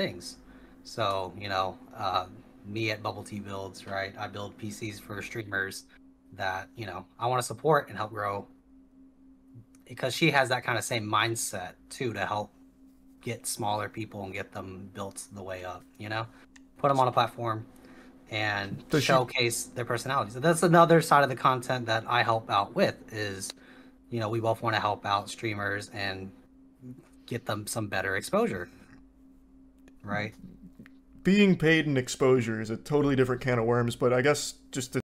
things. So you know, uh, me at Bubble Tea Builds, right? I build PCs for streamers that you know I want to support and help grow because she has that kind of same mindset too to help get smaller people and get them built the way up. You know, put them on a platform and Does she- showcase their personalities. So that's another side of the content that I help out with is, you know, we both want to help out streamers and get them some better exposure. Right? Being paid in exposure is a totally different can of worms, but I guess just to